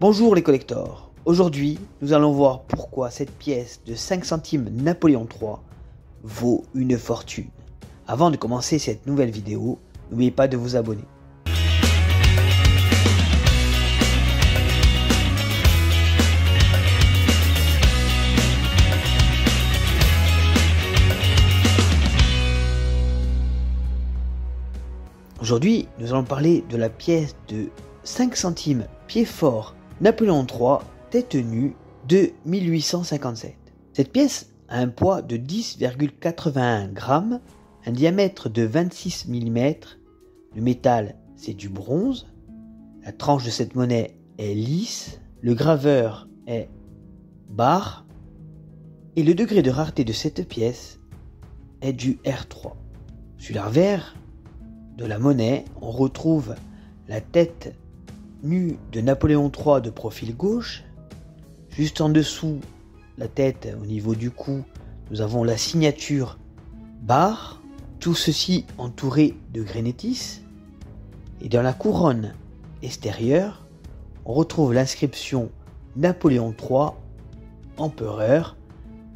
Bonjour les collectors. Aujourd'hui, nous allons voir pourquoi cette pièce de 5 centimes Napoléon III vaut une fortune. Avant de commencer cette nouvelle vidéo, n'oubliez pas de vous abonner. Aujourd'hui, nous allons parler de la pièce de 5 centimes pied fort Napoléon III tête nue de 1857. Cette pièce a un poids de 10,81 grammes, un diamètre de 26 mm, le métal c'est du bronze, la tranche de cette monnaie est lisse, le graveur est bar et le degré de rareté de cette pièce est du R3. Sur l'arrière de la monnaie, on retrouve la tête nue de Napoléon III de profil gauche. Juste en dessous, la tête au niveau du cou, nous avons la signature barre. Tout ceci entouré de grénétis. Et dans la couronne extérieure, on retrouve l'inscription Napoléon III, empereur,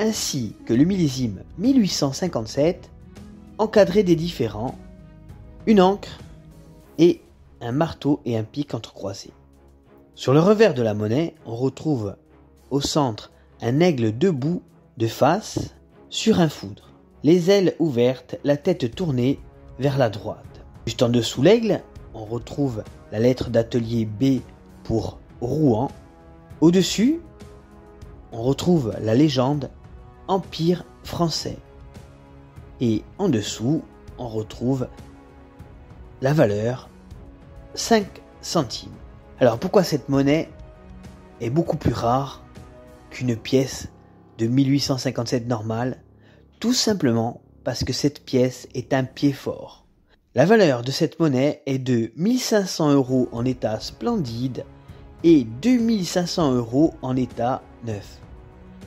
ainsi que le millésime 1857, encadré des différents une encre et un marteau et un pic entrecroisés. Sur le revers de la monnaie, on retrouve au centre un aigle debout de face sur un foudre, les ailes ouvertes, la tête tournée vers la droite. Juste en dessous l'aigle, on retrouve la lettre d'atelier B pour Rouen. Au-dessus, on retrouve la légende Empire français. Et en dessous, on retrouve la valeur 5 centimes. Alors pourquoi cette monnaie est beaucoup plus rare qu'une pièce de 1857 normale? Tout simplement parce que cette pièce est un pied fort. La valeur de cette monnaie est de 1500 euros en état splendide et 2500 euros en état neuf.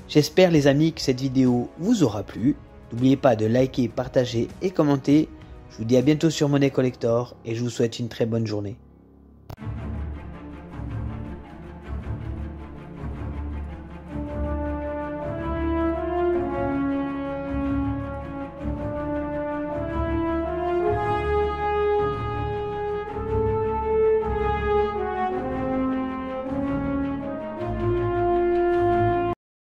J'espère les amis que cette vidéo vous aura plu. N'oubliez pas de liker, partager et commenter je vous dis à bientôt sur Monnaie Collector et je vous souhaite une très bonne journée.